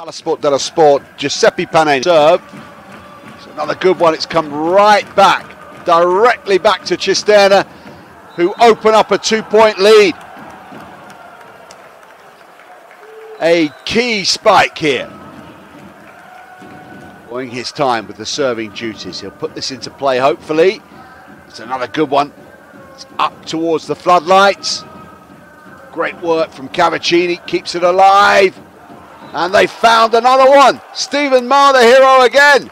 Palasport della Sport, Giuseppe Panini serve. It's another good one. It's come right back, directly back to Cisterna, who open up a two-point lead. A key spike here. Enjoying his time with the serving duties. He'll put this into play, hopefully. It's another good one. It's up towards the floodlights. Great work from Cavaccini, keeps it alive. And they found another one. Stephen Maar, the hero again.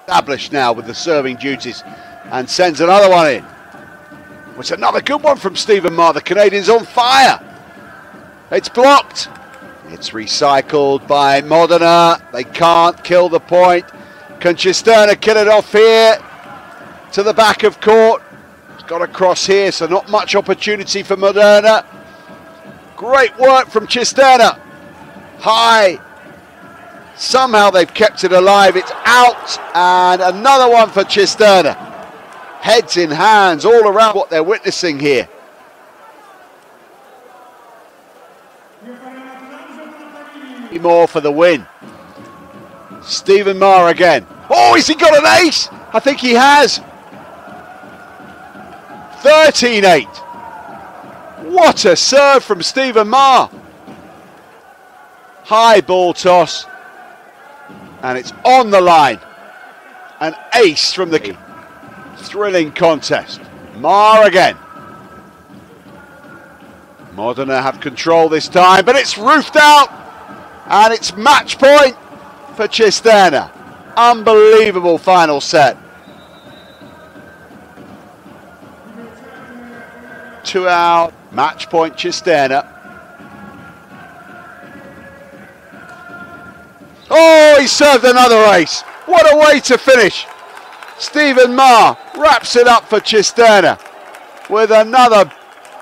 Established now with the serving duties and sends another one in. It's another good one from Stephen Maar. The Canadian's on fire. It's blocked. It's recycled by Modena. They can't kill the point. Can Cisterna kill it off here to the back of court? Got across here, so not much opportunity for Modena. Great work from Cisterna. High. Somehow they've kept it alive. It's out. And another one for Cisterna. Heads in hands all around what they're witnessing here. More for the win. Stephen Maar again. Oh, has he got an ace? I think he has. 13-8. What a serve from Stephen Maar. High ball toss. And it's on the line. An ace from the thrilling contest. Maar again. Modena have control this time, but it's roofed out. And it's match point for Cisterna. Unbelievable final set. Two out, match point Cisterna. Oh, he served another ace. What a way to finish. Stephen Maar wraps it up for Cisterna with another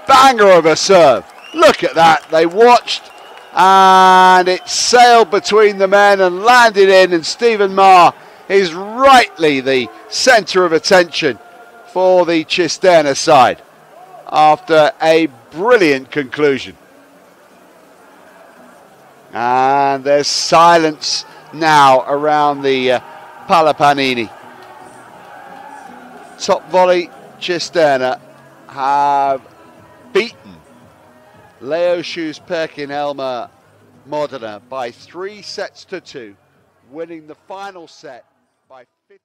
banger of a serve. Look at that. They watched and it sailed between the men and landed in and Stephen Maar is rightly the centre of attention for the Cisterna side after a brilliant conclusion. And there's silence now around the uh, Palapanini. Top volley, Cisterna have beaten Leo Shoes Perkin Elmer Modena by three sets to two, winning the final set by 50.